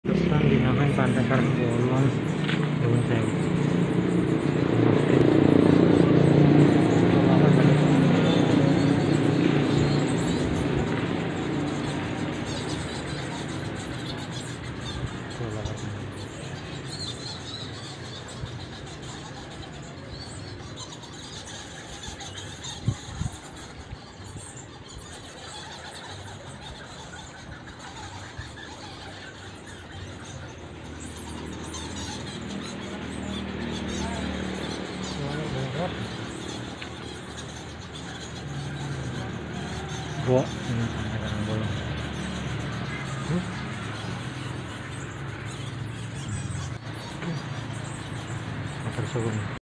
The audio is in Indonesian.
depan dinamakan pantai Karangbolong Gua ini? Motor sugun